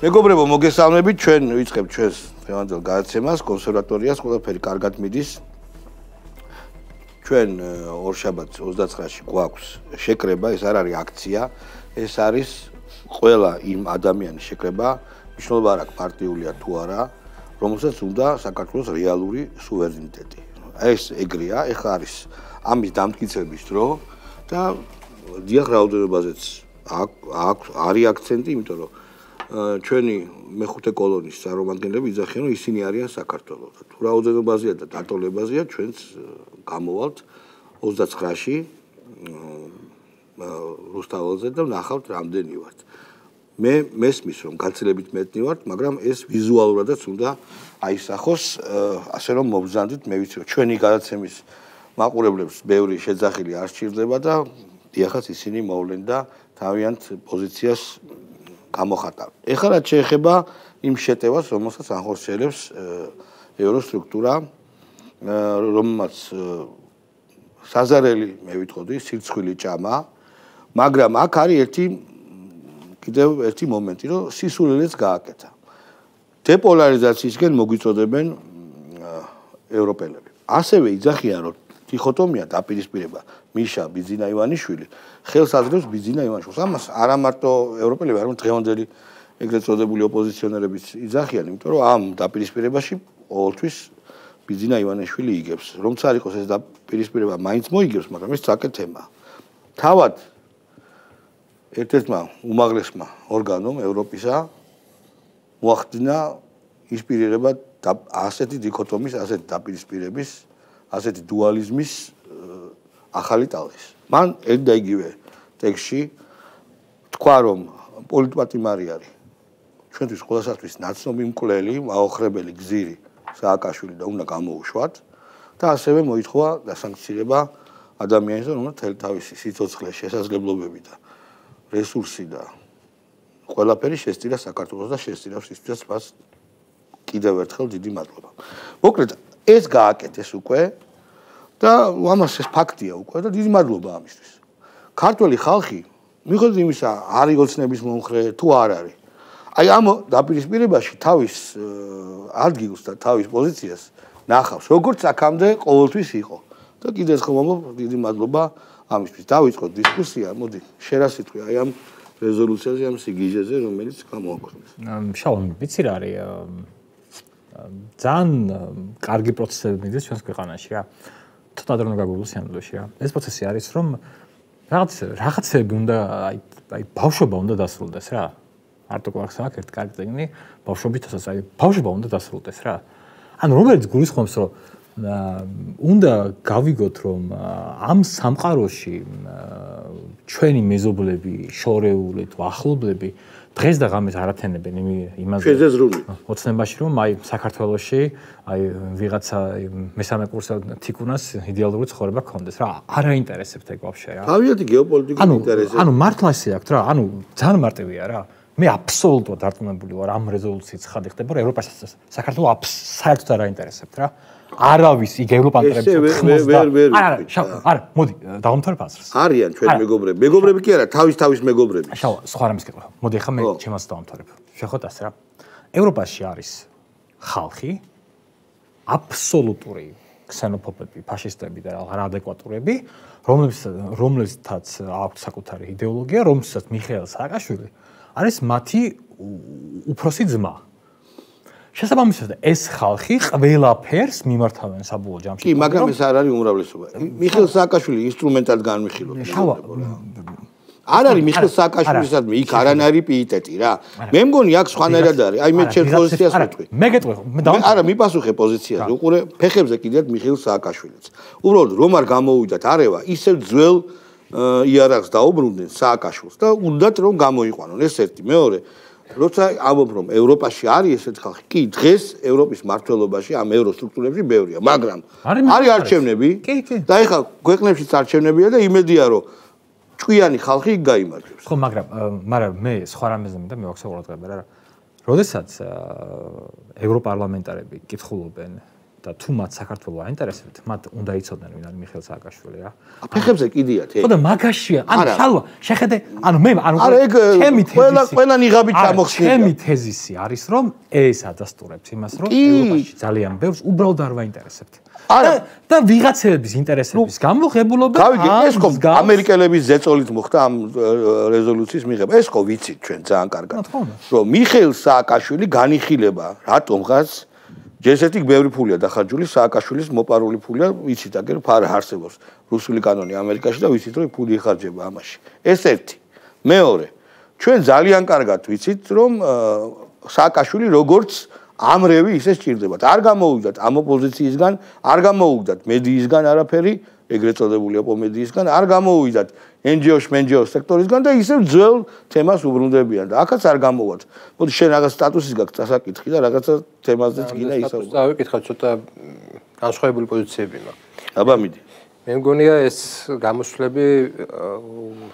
მეგობრებო, მოგესალმებით, ჩვენ ვიწყებთ ჩვენს დღევანდელ გადაცემას, კონსერვატორიას, ყველაფერი კარგად მიდის. ჩვენ ორშაბათს 29-ში გვაქვს შეკრება, ეს არ არის აქცია, ეს არის ყველა იმ ადამიანის შეკრება, მნიშვნელობა არ აქვს პარტიულია თუ არა, რომელსაც უნდა საქართველოს რეალური სუვერენიტეტი. ეს ეგრეა, ეხლა არის ამის დამტკიცების დრო და დიახ რაოდენობაზეც აქვს არის აქცენტი, იმიტომ რომ ჩვენი მეხუთე კოლონის წარმომადგენლები იძახიან, რომ ისინი არიან საქართველოს. თუ რაოდენობაზეა და დატოლებაზეა, ჩვენც გამოვალთ 29-ში რუსთაველზე და ნახავთ რამდენი ვართ. მე მესმის რომ გაცილებით მეტნი ვართ, მაგრამ ეს ვიზუალურადაც უნდა აისახოს, ასე რომ მობზანდით, მე ვიცი რომ ჩვენი გადაცემის მაყურებლებს ბევრი შეძახილი არ სჭირდება და დიახაც ისინი მოვლენ და თავიანთ პოზიციას გამოხატავ. ეხლა რაც შეეხება იმ შეტევას, რომელსაც ახორციელებს ევროსტრუქტურა, რომელმაც საზარელი, მე ვიტყოდი, სირცხვილი ჭამა, მაგრამ აქ არის ერთი კიდევ ერთი მომენტი, რომ სისულელეც გააკეთა. დეპოლარიზაციისგან მოგვიწოდებენ ევროპელები. ასევე იძახიან, რომ დიქოტომია დაპირისპირება მიშა ბიძინა ივანიშვილი ხელს აძლევს ბიძინა ივანიშვილს. ამას არა მარტო ევროპელები, არამედ დღევანდელი ეგრეთ წოდებული ოპოზიციონერებიც იძახიან, იმიტომ რომ ამ დაპირისპირებაში ყოველთვის ბიძინა ივანიშვილი იგებს. რომც არ იყოს ეს დაპირისპირება, მაინც მოიგებს, მაგრამ ეს საკეთ თემა. თავად ერთ-ერთმა უმაღლესმა ორგანომ ევროპისა მოახდინა ინსპირირება ასეთი დიქოტომის, ასეთი დაპირისპირების, ასეთი დუალიზმის ახალი ტალღის. მან ერთ და იგივე ტექსში თქვა რომ პოლიტპატიმარი არის ჩვენთვის ყოველასათვის ნაცნობი მკვლელი, აოხრებელი გზირი სააკაშვილი და უნდა გამოუშვათ და ასევე მოითხოვა დასანქცირება ადამიანის რომელიც თელ თავისი სიცოცხლე შესაძლებლობები და რესურსი და ყველაფერი შესწირა საქართველოს და შესწირავს ისწრებს მას კიდევ ერთხელ დიდი მადლობა. მოკლედ ეს გააკეთეს უკვე და ამას ეს ფაქტია უკვე და დიდი მადლობა ამისთვის. ქართველი ხალხი მიხედვით იმისა, არის ოცნების მომხრე თუ არ არის. აი ამ დაპირისპირებაში თავის ადგილს და თავის პოზიციას ნახავს, როგორც აქამდე ყოველთვის იყო. და კიდევ ერთხელ მომო დიდი მადლობა ამისთვის. დავიწყოთ დისკუსია, მოდი, შერასიტყვი აი ამ რეზოლუციაზე, ამ სიგიჟეზე, რომელიც გამოაქვეყნეს. შალომ, ვიცი რა არის? ძალიან კარგი პროცესები მიდის ჩვენს ქვეყანაში რა. ცოტა დრო გაგუგლოს სამდროში რა. ეს პროცესი არის რომ რაღაც რაღაცები უნდა აი აი ბავშვობა უნდა დასრულდეს რა. არტო კლარკს აქვს ერთ კარგი წიგნი ბავშვობითაც აი ბავშვობა უნდა დასრულდეს რა. ანუ რომელიც გულისხმობს რომ უნდა გავიგოთ რომ ამ სამყაროში ჩვენი მეზობლები, შორეული თუ ახლობლები დღეს და ღამეს არათენებენ იმაზე. შეზეზრული ოცნებაში რომ აი საქართველოში აი ვიღაცა მესამე კურსა თიკუნას იდეალური ცხოვრება გქონდეს რა არ აინტერესებთ ეგ ვაფშე რა? თავიანთი გეოპოლიტიკური ინტერესები. ანუ მართლა ისე აქვს რა ანუ ძალიან მარტივია რა. მე აბსოლუტურად დარწმუნებული ვარ ამ რეზოლუციით ხადი ხდება რომ ევროპას საქართველოს საერთოდ არ აინტერესებთ რა არავის იგ ევროპანტრებს ხმოს და არა არა. არა მოდი დავამთავრებ აზრს არიან ჩვენ მეგობრები. მეგობრები კი არა თავის თავის მეგობრები. შავა სხვა რამის კითხვა მოდი ახლა მე ჩემას დავამთავრებ შეხოთ ასე რა. ევროპაში არის ხალხი აბსოლუტური ქსენოფობები ფაშისტები და რა ადეკვატურები რომლებიც რომლებსაც აქვს საკუთარი იდეოლოგია რომელსაც მიხეილ სააკაშვილი არის მათი უფროსი ძმა შესაბამისად ეს ხალხი ყველაფერს მიმართავენ საბოლოო ჯამში. კი, მაგრამ ეს არ არის უმრავლესობა. მიხეილ სააკაშვილი ინსტრუმენტად განვიხილოთ. შავა არ არის მიხეილ სააკაშვილისადმი იქ არანაირი პიიტეტი რა. მე მგონი აქ სხვანაირად არის. აი მე ჩემ პოზიციას ვიტყვი. მე გეტყვი, მე და არა, მიპასუხე პოზიციაზე. უყურე, ფეხებზე კიდევ მიხეილ სააკაშვილიც. უბრალოდ რომ არ გამოუვიდათ არევა, ისევ ძველ იარაღს დაუბრუნდნენ სააკაშვილს და უნდათ რომ გამოიყვანონ. ეს ერთი, მეორე როცა ამობ რომ ევროპაში არის ესეთ ხალხი, კი, დღეს ევროპის მართლობაში ამ ევროსტრუქტურებში ბევრია, მაგრამ არის არჩევნები? კი, კი. და ეხლა ქვეყნებშიც არჩევნებია და იმედია რომ ჭკვიანი ხალხი გაიმარჯვებს. ხო, მაგრამ მაგრამ მე სხვა რამეზე მინდა მივახსოვრო ყურადღება რა. როდესაც ევროპარლამენტარები კითხულობენ და თუ მათ საქართველოს აინტერესებთ, მათ უნდა იცოდნენ ვინ არის მიხეილ სააკაშვილი რა. აფეხებზე კიდიათ, ე. ხო და მაგაშია, ანუ შალვა, შეხედე, ანუ მე ანუ ჩემი თეზისი. ყველა ყველა ნიღაბით გამოხსნილია. ჩემი თეზისი არის რომ ეს ადასტურებს იმას, რომ ევროპაში ძალიან ბევრს უბრალოდ არ ვაინტერესებთ. არა და ვიღაცების ინტერესების გამო ღებულობენ გავიგე ეს ხო ამერიკელების ზეწოლით მოხდა ამ რეზოლუციის მიღება ეს ხო ვიცით ჩვენ ძალიან კარგად რომ მიხეილ სააკაშვილი განიხილება რატომღაც ჯესეთი ბევრი ფულია დახარჯული სააკაშვილის მოპარული ფულია ვიცით აგერ ფარა არსებობს რუსული კანონი ამერიკაში და ვიცით რომ ფული იხარჯება ამაში. ეს ერთი. მეორე. ჩვენ ძალიან კარგად ვიცით რომ სააკაშვილი როგორც ამრევი ისე სჭირდებათ. არ გამოუვიდათ ამ ოპოზიციისგან არ გამოუვიდათ მედიისგან არაფერი ეგრეთ წოდებული ოპომედიისგან არ გამოუვიდათ NGO-ს, MNGO-ს სექტორისგან და ისევ ძველ თემას უბრუნდებიან და ახაც არ გამოვათ. მოდი შენ რაღაც სტატუსის გაქვს დასაკითხი და რაღაცა თემაზეც გინდა ისაუბრო. დავიკითხავ ცოტა განსხვავებული პოზიციები მაქვს. აბა მიდი. მე მგონია ეს გამოსვლები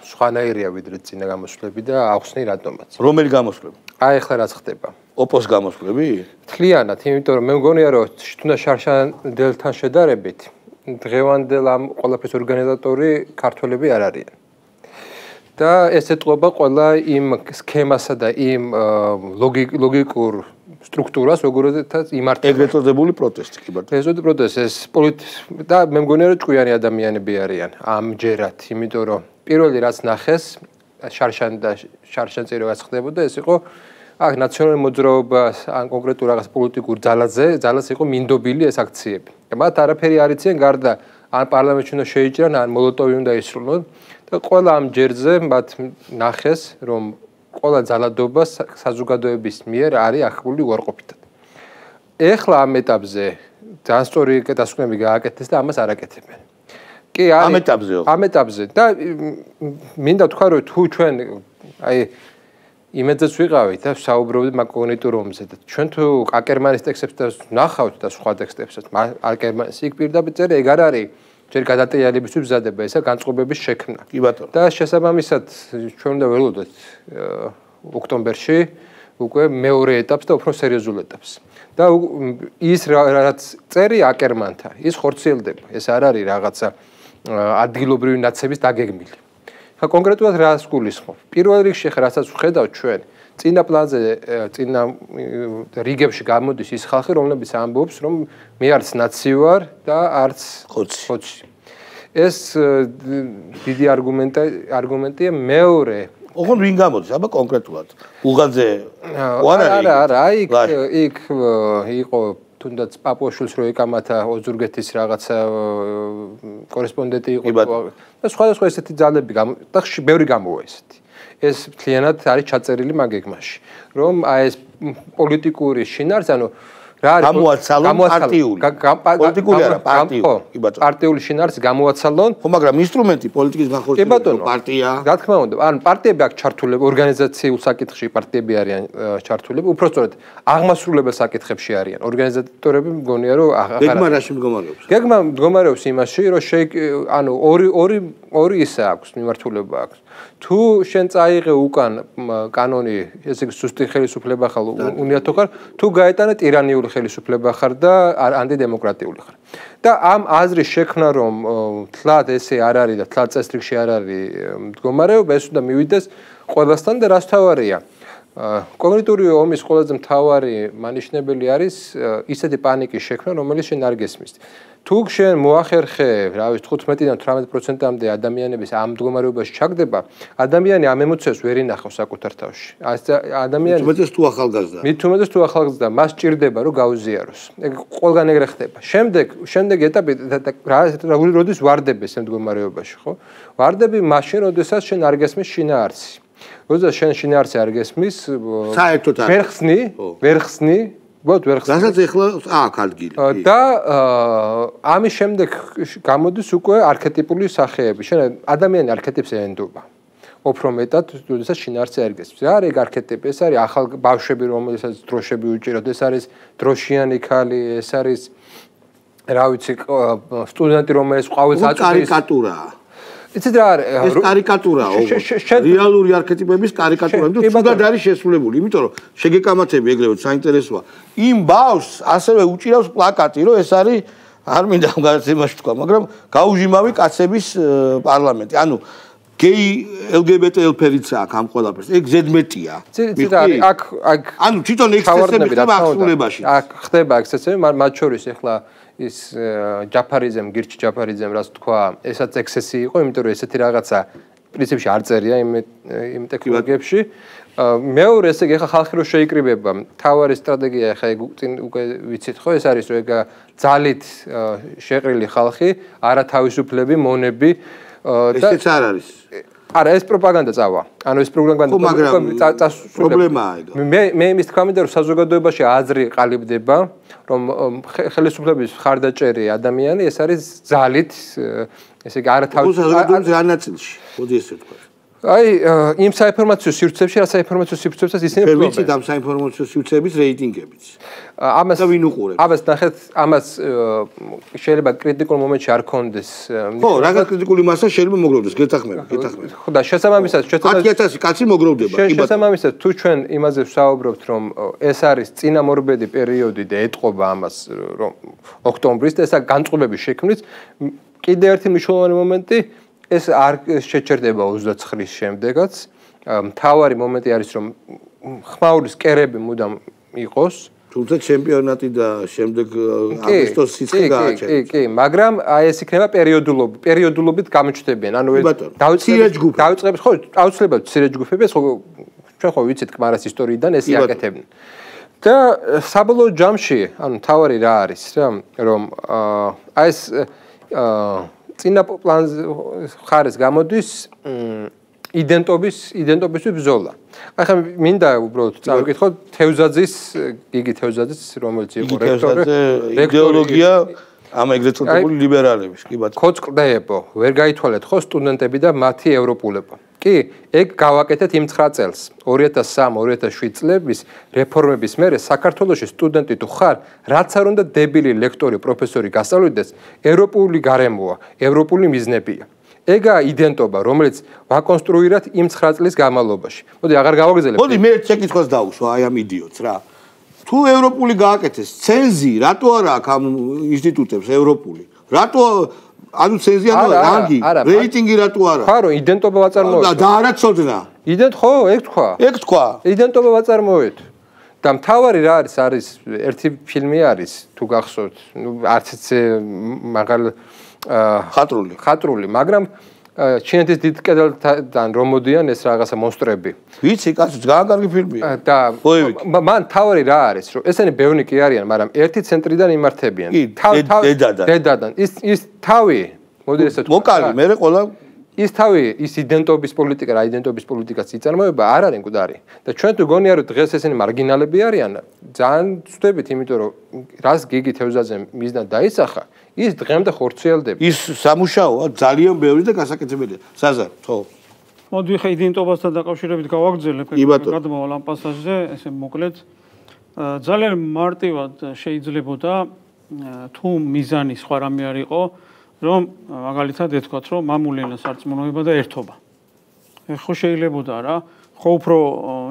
სხვანაირია ვიდრე წინა გამოსვლები და ახსნი რატომაც. რომელი გამოსვლები? აი ახლა რაც ხდება. ოპოს გამოსვლები? თლიანად, იმიტომ რომ მე მგონია რომ თუნდა შარშანდელთან შედარებით დღევანდელ ამ ყველაფრის ორგანიზატორი ქართველები არ არიან. და ეს ეთყობა ყველა იმ სქემასა და იმ ლოგიკურ სტრუქტურას, როგორთაც იმართ ეგრეთ წოდებული პროტესტი კი ბატონო. ეგრეთ პროტესტი ეს პოლიტ და მე მგონია რომ ჭკვიანი ადამიანები არიან ამჯერად, იმიტომ რომ პირველი რაც ნახეს შარშან და შარშან წერილაც ხდებოდა ეს იყო აქ ნაციონალური მოძრაობა ან კონკრეტულ რაღაც პოლიტიკურ ძალაზე, ძალას იყო მინდობილი ეს აქციები. მათ არაფერი არ იციან გარდა ან პარლამენტში უნდა შეიჭრან, ან მოლოტოვი უნდა ისრულონ და ყველა ამ ჯერზე მათ ნახეს, რომ ყველა ძალადობა საზოგადოების მიერ არის ახული უარყოფითად. ეხლა ამ ეტაპზე ძალიან სწორი დასკვნები გააკეთეს და ამას არ აკეთებენ. კი, ამ ეტაპზეო. ამ ეტაპზე და მინდა თქვა რომ თუ ჩვენ აი იმედზეც ვიყავით და საუბრობდით მაკოგნიტურ რომზე და ჩვენ თუ აკერმანის ტექსტებს და ნახავთ და სხვა ტექსტებსაც აკერმანის იქ პირდაპირ წერე ეგ არ არის ჯერ გადატეალებისთვის მზადება ესა განწყობების შექმნა. კი ბატონო. და შესაბამისად ჩვენ უნდა ველოდოთ ოქტომბერში უკვე მეორე ეტაპს და უფრო სერიოზულ ეტაპს. და ის რაც წერი აკერმანთან ის ხორციელდება. ეს არ არის რაღაცა ადგილობრივი ნაცების დაგეგმილი ხა კონკრეტულად რას გულისხმობ? პირველ რიგში ხა რასაც ვხედავ ჩვენ წინა პლანზე წინა რიგებში გამოდის ის ხალხი, რომლებიც ამბობს, რომ მე არც ნაცი ვარ და არც ხოცი. ხოცი. ეს დიდი არგუმენტი არგუმენტია მეორე. ოღონ ვინ გამოდის? აბა კონკრეტულად. უღაძე. არა, არა, აი იქ იყო თუნდაც პაპუაშვილს რო ეკამათა ოზურგეთის რაღაცა კორესპონდენტი იყო და სხვადასხვა ესეთი ძალები და ხში ბევრი გამოვა ესეთი. ეს მთლიანად არის ჩაწერილი მაგეგმაში რომ აი ეს პოლიტიკური შინაარსი ანუ რა არის? გამოაცალონ პარტიული. პოლიტიკური არა პარტიული კი ბატონო პარტიული შინაარსი გამოაცალონ. ხო მაგრამ ინსტრუმენტი პოლიტიკის განხორციელება პარტია. რა თქმა უნდა ან პარტიები აქვს ჩართულები ორგანიზაციულ საკითხში პარტიები არიან ჩართულები. უფრო სწორედ აღმასრულებელ საკითხებში არიან. ორგანიზატორები მგონია რომ აღარ გეგმა რაში მდგომარეობს? გეგმა მდგომარეობს იმაში რომ შეი ანუ ორი ორი ორი ისა აქვს მიმართულება აქვს. თუ შენ წაიღე უკან კანონი, ესე იგი სუსტი ხელისუფლება ხარ, უნიათო ხარ, თუ გაეტანე ტირანიული ხელისუფლება ხარ და ანტიდემოკრატიული ხარ. და ამ აზრის შექმნა რომ თლად ესე არ არის და თლად წესრიგში არ არის მდგომარეობა, ეს უნდა მივიდეს ყველასთან და რას თავარია? კონკრეტული ომის ყველაზე მთავარი მანიშნებელი არის ისეთი პანიკის შექმნა, რომელიც შენ არ გესმის. თუ შენ მოახერხე, რა ვიცი, 15-დან 18%-მდე ადამიანების ამ მდგომარეობაში ჩაგდება, ადამიანი ამ ემოციას ვერ ინახავს საკუთარ თავში. ადამიანი თუმცა თუ ახალგაზრდა. მით თუმცა თუ ახალგაზრდა, მას ჭირდება რომ გაუზიაროს. ეგ ყველგან ეგრე ხდება. შემდეგ, შემდეგ ეტაპი რა როდის ვარდები ეს მდგომარეობაში, ხო? ვარდები მაშინ, როდესაც შენ არ გესმის შინაარსი. როდესაც შენ შინაარსი არ გესმის, საერთოდ არ. ვერ ხსნი, ვერ ხსნი, ვოთ ვერ ხსნა. რასაც ეხლა აქ ადგილი. და ამის შემდეგ გამოდის უკვე არქეტიპული სახეები. შენ ადამიანი არქეტიპს ენდობა. უფრო მეტად, თუნდაც შინაარსი არ გესმის. რა არის არქეტიპი? ეს არის ახალ ბავშვები, რომელსაც დროშები უჭიროთ, ეს არის დროშიანი ქალი, ეს არის რა ვიცი, სტუდენტი, რომელიც ყვავილს აწვის. კარიკატურაა. იცით რა არის? ეს კარიკატურაა რეალური არქეტიპების კარიკატურა. და თუნდაც არის შესრულებული იმიტომ რომ შეგეკამათები ეგრევე საინტერესოა. იმ ბავშვს ასევე უჭირავს პლაკატი რომ ეს არის არ მინდა გამაცემაში თქვა მაგრამ გაუჟიმავი კაცების პარლამენტი. ანუ გეი LGBT ელფერიც აქვს ამ ყველაფერს. ეგ ზედმეტია. ცით არის აქ აქ ანუ თვითონ ექსცესები ხდება აღსრულებაში. აქ ხდება ექსცესები, მათ შორის ახლა ის ჯაფარიზემ, გირჩ ჯაფარიზემ რას თქვა, ესაც ექსცესი იყო, იმიტომ რომ ესეთი რაღაცა პრინციპში არ წერია იმ იმ ტექნოლოგიებში. მეორე ესე იგი ახლა ხალხი რო შეიკრიბება, თავარი სტრატეგია ახლა ეგ უკვე ვიცით ხო, ეს არის რომ ეგ ძალით შეყრილი ხალხი, არა თავისუფლები, მონები ესეც არ არის. არა, ეს პროპაგანდა წავა. ანუ ეს პროპაგანდა პრობლემაა ეგ. მე მე იმის თქვა მინდა რომ საზოგადოებაში აზრი ყალიბდება, რომ ხელისუფლების ხარდაჭერი ადამიანი ეს არის ძალით ესე იგი არა თავის საზოგადოების რა ნაწილში? მოდი ესე ვთქვა. აი იმ საინფორმაციო სივრცეებში, რა საინფორმაციო სივრცეებსაც ისინი ფლობენ. ვიცით ამ საინფორმაციო სივრცეების რეიტინგებიც. ამას ვინ უყურებს? ამას ნახეთ, ამას შეიძლება კრიტიკულ მომენტში არ კონდეს. ხო, რაღაც კრიტიკული მასა შეიძლება მოგროვდეს, გეთახმები, გეთახმები. ხო და შესაბამისად, შესაბამისად 10000 კაცი მოგროვდება. შესაბამისად, თუ ჩვენ იმაზე ვსაუბრობთ, რომ ეს არის წინამორბედი პერიოდი და ეთყობა ამას, რომ ოქტომბრის და ესა განწყობების შექმნის კიდე ერთი მნიშვნელოვანი მომენტი ეს არ შეჩერდება 29-ის შემდეგაც. მთავარი მომენტი არის რომ ხმაურის კერები მუდამ იყოს. თუმცა ჩემპიონატი და შემდეგ აგვისტოს სიცხე გააჩერებს. კი, კი, მაგრამ აი ეს იქნება პერიოდულობი, პერიოდულობით გამოჩნდებიან. ანუ დაუწყებს დაუწყებს ხო, აუცილებლად ცირე ჯგუფები, ხო ჩვენ ხო ვიცით კმარას ისტორიიდან ეს იაკეთებენ. და საბოლოო ჯამში, ანუ თავარი რა არის რა, რომ აი ეს აა წინა პლანზე ხარეს გამოდის იდენტობის იდენტობის ბრძოლა. ახლა მინდა უბრალოდ წავიკითხო თევზაძის იგი თევზაძის რომელიც იყო რექტორი იდეოლოგია ამ ეგრეთ წოდებული ლიბერალების კი ბატონო. ხოწკდაებო, ვერ გაითვალეთ ხო სტუდენტები და მათი ევროპულებო. კი, ეგ გავაკეთეთ იმ 9 წელს, 2003-2007 წლების რეფორმების მერე საქართველოსი სტუდენტი თუ ხარ, რაც არ უნდა დებილი ლექტორი, პროფესორი გასწავლდეს, ევროპული გარემოა, ევროპული მიზნებია. ეგა იდენტობა, რომელიც ვაკონსტრუირებთ იმ 9 წლის განმავლობაში. მოდი, აღარ გავაგზავნებ. მოდი, მე შეკითხვას დავუშვა აი ამ იდიოტს რა. თუ ევროპული გააკეთეს ცენზი, რატო არა აქ ამ ინსტიტუტებს ევროპული? რატო ანუ ცენზიანო რანგი? რეიტინგი რატო არა? ხო რომ იდენტობა ვაწარმოეთ. და არა ცოდნა? იდენტ ხო ეგ თქვა. ეგ თქვა? იდენტობა ვაწარმოეთ. და მთავარი რა არის? არის ერთი ფილმი არის თუ გახსოვთ. ნუ არც ეცე მაგალ ხატრული. ხატრული მაგრამ ჩინეთის დიდ კედელთან რომ მოდიან ეს რაღაცა მონსტრები. ვიცი, კაცო, ძალიან კარგი ფილმია. და მან თავი რა არის, რომ ესენი ბევრი კი არიან, მაგრამ ერთი ცენტრიდან იმართებიან. თავი დედადან. დედადან. ის ის თავი, მოდი ესე თქვა. ვოკალი, მე ყველა ის თავი, ის იდენტობის პოლიტიკა, რა იდენტობის პოლიტიკას იწარმოება, არ არის მკვდარი. და ჩვენ თუ გონია რომ დღეს ესენი მარგინალები არიან, ძალიან ვწდებით, იმიტომ რომ რას გიგი თევზაძე მიზნა დაისახა, ის დღემდე ხორციელდება. ის სამუშაოა ძალიან ბევრი და გასაკეთებელია. საზარ, ხო. მოდი ხა იდენტობასთან დაკავშირებით გავაგრძელებ გადმოვალ ამ პასაჟზე, ესე მოკლედ ძალიან მარტივად შეიძლებოდა თუ მიზანი სხვა რამე არ იყო, რომ მაგალითად ეთქვათ, რომ მამულენა სარწმუნოება და ერთობა. ხო შეიძლებოდა რა, ხო უფრო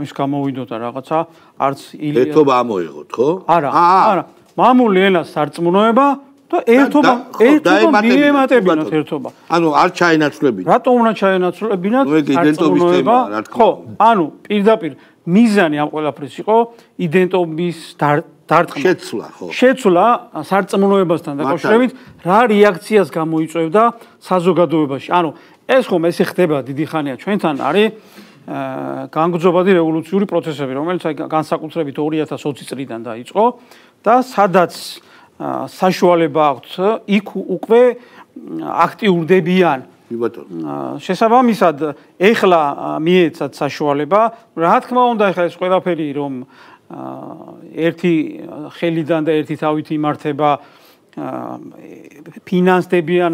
ის გამოვიდოდა რაღაცა, არც ერთობა ამოიღოთ, ხო? არა, არა. მამული ენა სარწმუნოება და ერთობა ერთობა მიემატებინათ ერთობა. ანუ არ ჩაენაცვლებინათ. რატო უნდა ჩაენაცვლებინათ? იდენტობის თემა, რა თქმა უნდა. ხო, ანუ პირდაპირ მიზანი ამ ყველაფრის იყო იდენტობის დარტყმა. შეცვლა, ხო. შეცვლა სარწმუნოებასთან დაკავშირებით რა რეაქციას გამოიწვევდა საზოგადოებაში. ანუ ეს ხომ ესე ხდება დიდი ხანია ჩვენთან არის განგრძობადი რევოლუციური პროცესები, რომელიც განსაკუთრებით 2020 წლიდან დაიწყო და სადაც საშუალება აქვს იქ უკვე აქტიურდებიან ბატონო შესაბამისად ეხლა მიეცათ საშუალება რა თქმა უნდა ეხლა ეს ყველაფერი რომ ერთი ხელიდან და ერთი თავით იმართება ფინანსდებიან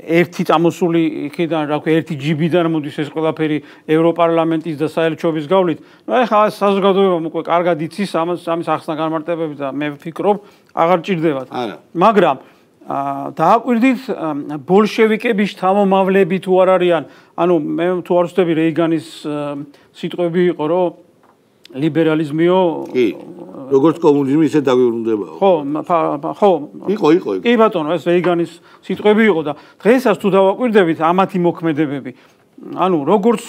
ერთი წამოსული იქიდან, რა ქვია, ერთი ჯიბიდან მოდის ეს ყველაფერი ევროპარლამენტის და საელჩობის გავლით. ნუ ეხლა საზოგადოებამ უკვე კარგად იცის ამას ამის ახსნა განმარტებები და მე ვფიქრობ, აღარ ჭირდებათ. მაგრამ აა დააკვირდით ბოლშევიკების თამომავლები თუ არ არიან, ანუ მე თუ არ ვწდები რეიგანის სიტყვები იყო, რომ ლიბერალიზმიო კი როგორც კომუნიზმი ისე დაგვიბრუნდებაო ხო ხო. იყო იყო კი ბატონო ეს რეიგანის სიტყვები იყო და დღესაც თუ დავაკვირდებით ამათი მოქმედებები ანუ როგორც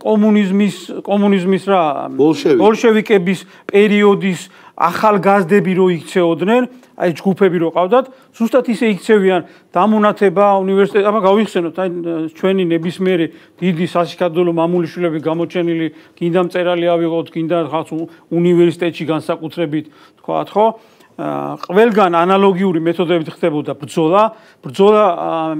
კომუნიზმის კომუნიზმის რა ბოლშევიკების პერიოდის ახალგაზრდები რო იქცეოდნენ, აი ჯგუფები რო ყავდათ, ზუსტად ისე იქცევიან დამონათება უნივერსიტეტ, აბა გავიხსენოთ, აი ჩვენი ნებისმიერი დიდი სასიკადულო მამულიშვილები გამოჩენილი, კიდამ წერალი ავიღოთ, კიდამ ხალხ უნივერსიტეტში განსაკუთრებით, თქვათ, ხო? ყველგან ანალოგიური მეთოდებით ხდებოდა ბრძოლა, ბრძოლა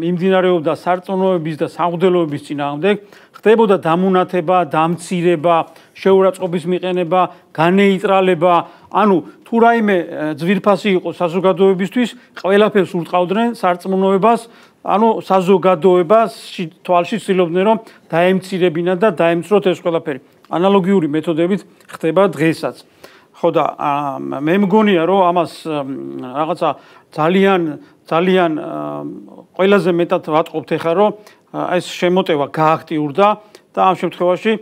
მიმდინარეობდა სარწმუნოების და სამღვდელოების წინააღმდეგ, ხდებოდა დამონათება, დამცირება, შეურაცხყოფის მიყენება, განეიტრალება, ანუ თუ რაიმე ძვირფასი იყო საზოგადოებისთვის, ყველაფერს ურტყავდნენ სარწმუნოებას, ანუ საზოგადოებას თვალში ცდილობდნენ რომ დაემცირებინა და დაემცროთ ეს ყველაფერი. ანალოგიური მეთოდებით ხდება დღესაც. ხო და მე მგონია რომ ამას რაღაცა ძალიან ძალიან ყველაზე მეტად ვატყობთ ახლა რომ ეს შემოტევა გააქტიურდა და ამ შემთხვევაში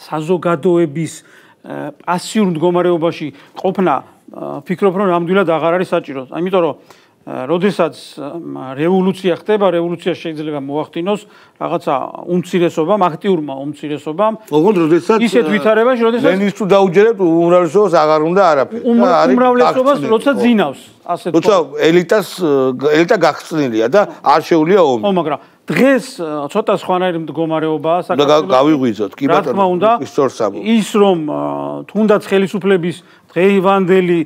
საზოგადოების პასიურ მდგომარეობაში ყოფნა ფიქრობ რომ ნამდვილად აღარ არის საჭირო. ამიტომ რომ როდესაც რევოლუცია ხდება, რევოლუცია შეიძლება მოახდინოს რაღაცა უმცირესობამ, აქტიურმა უმცირესობამ. ოღონდ როდესაც ისეთ ვითარებაში, როდესაც ლენის თუ დაუჯერებთ უმრავლესობას აღარ უნდა არაფერი. უმრავლესობას როცა ძინავს, ასე თქო. როცა ელიტას ელიტა გახსნილია და არ შეუულია ომი. ო, მაგრამ დღეს ცოტა სხვანაირი მდგომარეობაა საქართველოს. და გავიღვიძოთ, კი ბატონო, ის რომ თუნდაც ხელისუფლების დღეივანდელი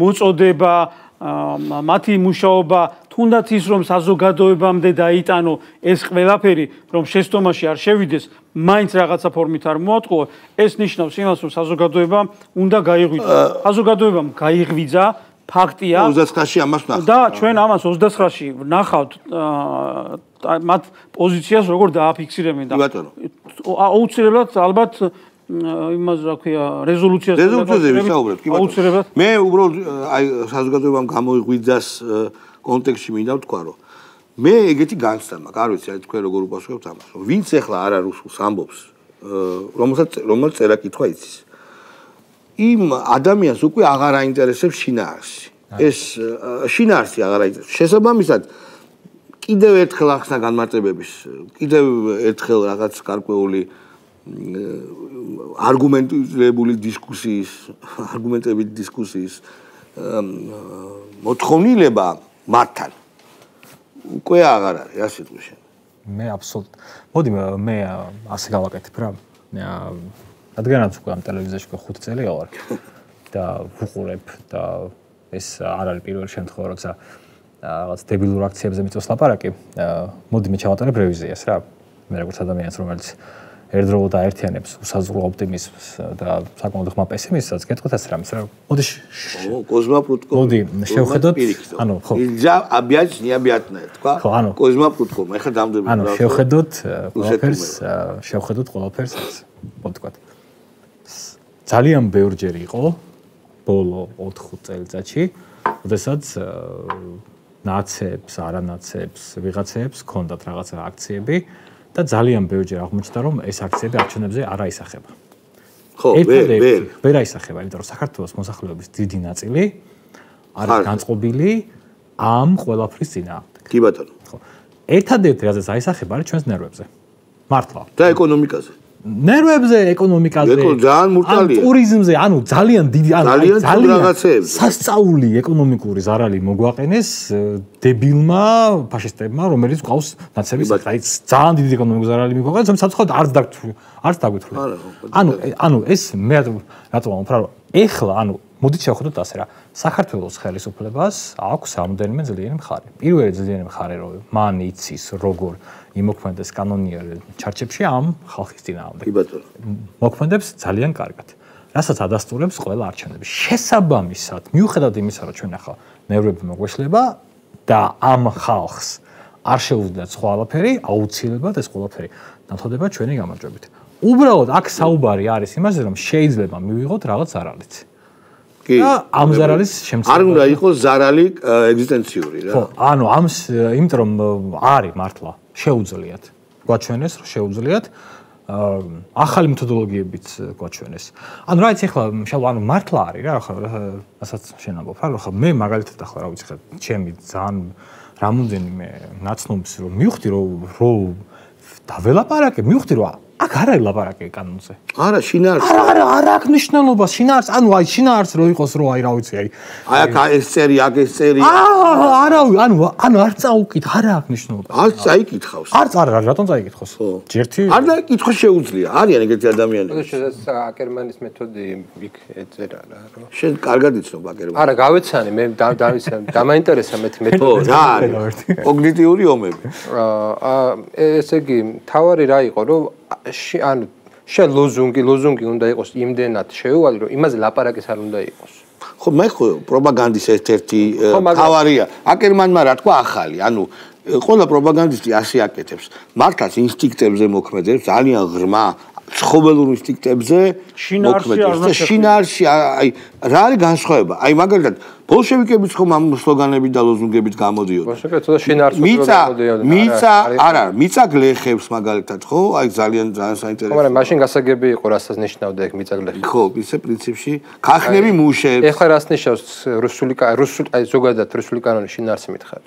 მოწოდება მათი მუშაობა თუნდაც ის რომ საზოგადოებამდე დაიტანო ეს ყველაფერი რომ შეცდომაში არ შევიდეს მაინც რაღაცა ფორმით არ მოატყო ეს ნიშნავს იმას რომ საზოგადოებამ უნდა გაიღვიძა. საზოგადოებამ გაიღვიძა ფაქტია 29-ში ამას ნახავთ და ჩვენ ამას 29-ში ნახავთ მათ პოზიციას როგორ დააფიქსირებენ და აუცილებლად ალბათ იმას რა ქვია რეზოლუციას რეზოლუციაზე ვისაუბრებ კი ბატონო. მე უბრალოდ აი საზოგადოებამ გამოიღვიძას კონტექსტში მინდა ვთქვა რომ მე ეგეთი განცდა მაქვს არ ვიცი აი თქვენ როგორ უპასუხებთ ამას რომ ვინც ახლა არა რუსულს ამბობს რომელსაც რომელიც წერა კითხვა იცის. იმ ადამიანს უკვე აღარ აინტერესებს შინაარსი. ეს შინაარსი აღარ აინტერესებს. შესაბამისად კიდევ ერთხელ ახსნა განმარტებების კიდევ ერთხელ რაღაც გარკვეული არგუმენტირებული დისკუსიის, არგუმენტებით დისკუსიის მოთხოვნილება მათთან უკვე აღარ არის, რა სიტყვაში. მე აბსოლუტ. მოდი მე ასე გავაკეთებ რა. რადგანაც უკვე ამ ტელევიზიაში უკვე 5 წელი ვარ და ვუყურებ და ეს არ არის პირველი შემთხვევა, როცა რაღაც დებილურ აქციებზე მიწოს ლაპარაკი. მოდი მე ჩავატარებ რევიზიას რა. მე როგორც ადამიანს, რომელიც ერთდროულად აერთიანებს უსაზღვრო ოპტიმიზმს და საკმაოდ ხმა პესიმიზმსაც გეტყვით ეს რამის რა მოდი ო კოზმა პრუტკო მოდი შევხედოთ. ანუ ხო. იძა აბიაც ნიაბიატნა თქვა? ხო ანუ კოზმა პრუტკო მე ხა დამდები ანუ შევხედოთ ყველაფერს შევხედოთ ყველაფერს მოდი თქვა. ძალიან ბევრჯერ იყო ბოლო 4 წელიწადში ოდესაც ნაცებს არანაცებს ვიღაცებს ქონდათ რაღაცა აქციები და ძალიან ბევრჯერ აღმოჩნდა რომ ეს აქციები არჩევნებზე არ აისახება. ხო, ვერ ვერ ვერ აისახება, იმიტომ რომ საქართველოს მოსახლეობის დიდი ნაწილი არის განწყობილი ამ ყველაფრის წინააღმდეგ. კი ბატონო. ხო. ერთადერთი რაზეც აისახება არის ჩვენს ნერვებზე. მართლა. და ეკონომიკაზე. ნერვებზე, ეკონომიკაზე, ძალიან მურტალია. ტურიზმზე, ანუ ძალიან დიდი, ანუ ძალიან რაღაცეები. სასწაული ეკონომიკური ზარალი მოგვაყენეს დებილმა ფაშისტებმა, რომელიც ყავს ნაცების, აი ძალიან დიდი ეკონომიკური ზარალი მიგვაყენეს, რომ საცხოდ არც დაგთვლი, არც დაგვეთვლი. ანუ ანუ ეს მე რატომ ვამფრა, რომ ეხლა, ანუ მოდით შევხედოთ ასე რა. საქართველოს ხელისუფლებას აქვს ამდენიმე ძლიერი მხარე. პირველი ძლიერი მხარე რომ მან იცის როგორ იმოქმედეს კანონიერ ჩარჩებში ამ ხალხის ძინაამდე. კი ბატონო. მოქმედებს ძალიან კარგად. რასაც ადასტურებს ყველა არჩევნები. შესაბამისად, მიუხედავად იმისა, რომ ჩვენ ახლა ნევრები მოგვეშლება და ამ ხალხს არ შეუძლიათ სხვა ყველაფერი, აუცილებლად ეს ყველაფერი ნათოდება ჩვენი გამარჯვებით. უბრალოდ აქ საუბარი არის იმაზე, რომ შეიძლება მივიღოთ რაღაც არალიც. კი. და ამ ზარალის შემცირება. არ უნდა იყოს ზარალი ეგზისტენციური რა. ხო, ანუ ამს იმიტომ რომ არის მართლა შეუძლიათ გვაჩვენეს, რომ შეუძლიათ ახალი მეთოდოლოგიებით გვაჩვენეს. ანუ რა იცი ახლა შალვა ანუ მართლა არის რა ახლა რასაც შენ ამბობ რა ახლა მე მაგალითად ახლა რა ვიცი ხა ჩემი ძალიან რამოდენიმე ნაცნობს რომ მივხვდი რომ რომ დაველაპარაკე მივხვდი რომ აქ არ არის ლაპარაკი კანონზე. არა, შინაარსი. არა, არა, არა აქვს მნიშვნელობა, შინაარსი. ანუ აი შინაარსი რო იყოს რო აი რა ვიცი, აი. აი აქ ეს წერი, აქ ეს წერი. აა, არა, ანუ ანუ არ წაუკით, არა აქვს მნიშვნელობა. არ წაიკითხავს. არ წარ, რატომ წაიკითხოს? ჯერთი. არ დაიკითხო შეუძლია. არიან ეგეთი ადამიანები. ეს შეიძლება აკერმანის მეთოდი იქ ეწერა რა, რომ შენ კარგად იცნობ აკერმანი. არა, გავეცანი, მე დავიცან, დამაინტერესა მეთი მეთოდი. ხო, რა არის? კოგნიტიური ომები. აა, ესე იგი, თავარი რა იყო, რომ ანუ შენ ლოზუნგი, ლოზუნგი უნდა იყოს იმდენად შეუვალი, რომ იმაზე ლაპარაკის არ უნდა იყოს. ხო, მე ხო პროპაგანდის ერთ-ერთი თავარია. აკერმანმა რა თქვა ახალი, ანუ ყველა პროპაგანდისტი ასე აკეთებს. მართლაც ინსტინქტებზე მოქმედებს, ძალიან ღრმა ცხოველურ ინსტინქტებზე მოქმედებს და შინაარსი აი რა არის განსხვავება? აი მაგალითად ბოლშევიკებიც ხომ ამ სლოგანებით და ლოზუნგებით გამოდიოდა. ბოლშევიკები თუნდაც შინაარსს მიწა მიწა არა, მიწა გლეხებს მაგალითად, ხო? აი ძალიან ძალიან საინტერესო. მაგრამ მაშინ გასაგები იყო, რასაც ნიშნავდა ეგ მიწა გლეხი. ხო, ისე პრინციპში ქახნები მუშებს. ეხლა რას ნიშნავს რუსული რუსული აი ზოგადად რუსული კანონის შინაარსი მითხარ.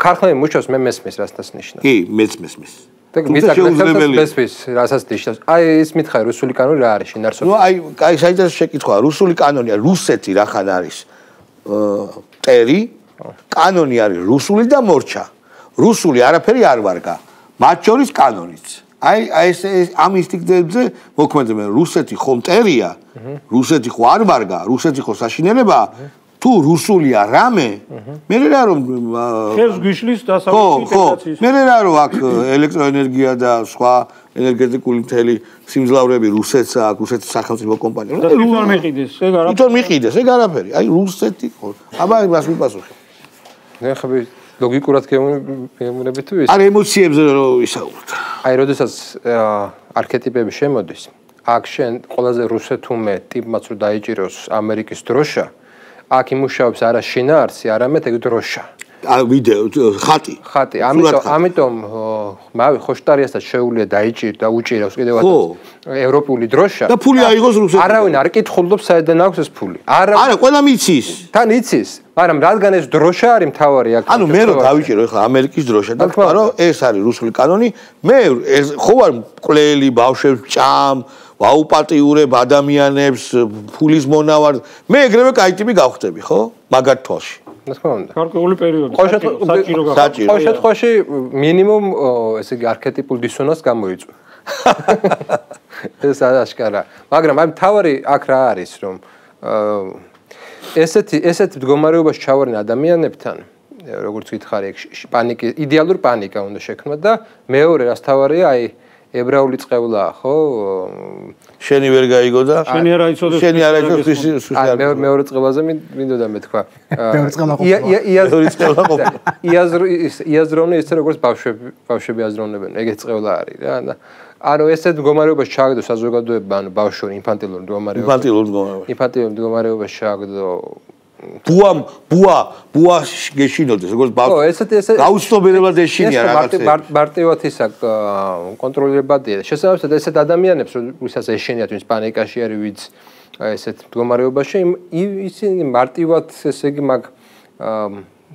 ქახნები მუშებს მე მესმის რას ნიშნავს. კი, მეც მესმის. და მიწა გლეხებს რასაც ნიშნავს. აი ეს მითხარ რუსული კანონი რა არის შინაარსი? ნუ აი აი საინტერესო შეკითხვა, რუსული კანონია, რუსეთი რა ხან არის? ტერი კანონი არის რუსული და მორჩა რუსული არაფერი არ ვარგა მათ შორის კანონიც აი აი ეს ამ ინსტინქტებზე მოქმედებენ რუსეთი ხომ ტერია რუსეთი ხო არ ვარგა რუსეთი ხო საშინელება თუ რუსულია რამე? მე რა რომ ხელს გიშლის დასავლეთის ინტეგრაციის მე რა რომ აქ ელექტროენერგია და სხვა ენერგეტიკული მთელი სიმძლავრეები რუსეთს აქვს რუსეთის სახელმწიფო კომპანია. თვითონ მიყიდეს ეგ არაფერი. თვითონ მიყიდეს ეგ არაფერი. აი რუსეთი ხო. აბა მას მიპასუხე. მე ხები ლოგიკურად გემუნები თუ ის არ ემოციებზე რო ისაუბროთ აი როდესაც არქეტიპები შემოდის აქ შენ ყველაზე რუსეთუმე ტიპმაც რო დაიჭიროს ამერიკის დროშა აქ იმუშავებს არა შინაარსი არამედ ეგ დროშა. ა ვიდეო ხატი. ხატი. ამიტომ ამიტომ მავი ხოშტარიასაც შეუულია დაიჭირ და უჭირავს კიდევაც ევროპული დროშა. და ფული აიღოს რუსეთიდან. არავინ არ კითხულობს საერთოდ აქვს ეს ფული. არა არა ყველა მიცის. თან იცის მაგრამ რადგან ეს დროშა არის მთავარი აქ ანუ მე რო დავიჭირო ახლა ამერიკის დროშა და თქვა რომ ეს არის რუსული კანონი მე ეს ხო ვარ მკვლელი ბავშვებს ჭამ ვაუპატიურებ ადამიანებს, ფულის მონავარ, მე ეგრევე კაი ტიპი გავხდები, ხო? მაგათ თვალში. რა თქმა უნდა. გარკვეული პერიოდი. საჭირო გააჩნია. ყოველ შემთხვევაში მინიმუმ ესე იგი არქეტიპულ დისონანსს გამოიწვევ. ეს აშკარა. მაგრამ აი მთავარი აქ რა არის რომ ესეთი ესეთ მდგომარეობაში ჩავარენ ადამიანებთან როგორც გითხარი, პანიკი, იდეალური პანიკა უნდა შექმნათ და მეორე რას თავარია აი ებრაული წყევლა ხო? შენი ვერ გაიგო და შენი არა იცოდეს შენი არა იცოდეს სუსტი არ მე მეორე წყევაზე მინდოდა მე თქვა. მეორე წყევა ყოფილა. იაზრი წყევა ყოფილა. იაზრი იაზროვნე ისე როგორც ბავშვები ბავშვები აზროვნებენ ეგეთ წყევლა არის რა და ანუ ესეთ მდგომარეობაში ჩააგდო საზოგადოება ანუ ბავშვი ინფანტილურ მდგომარეობაში ინფანტილურ მდგომარეობაში ინფანტილურ მდგომარეობაში ჩააგდო ბუამ ბუა ბუა გეშინოდეს როგორც ბავშვი ხო ესეთ ესე გაუცნობიერებლად ეშინია რაღაცა მარტივად ისა კონტროლირებადია შესაძლოა ესეთ ადამიანებს ვისაც ეშინიათ ვინც პანიკაში არის ვინც ესეთ მდგომარეობაში ისინი მარტივად ესე იგი მაგ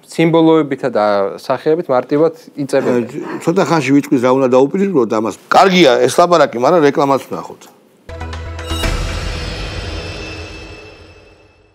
სიმბოლოებითა და სახეებით მარტივად იწებენ ცოტა ხანში ვიწყვის რა უნდა დაუპირისპიროთ ამას? კარგია ეს ლაპარაკი მაგრამ რეკლამაც ვნახოთ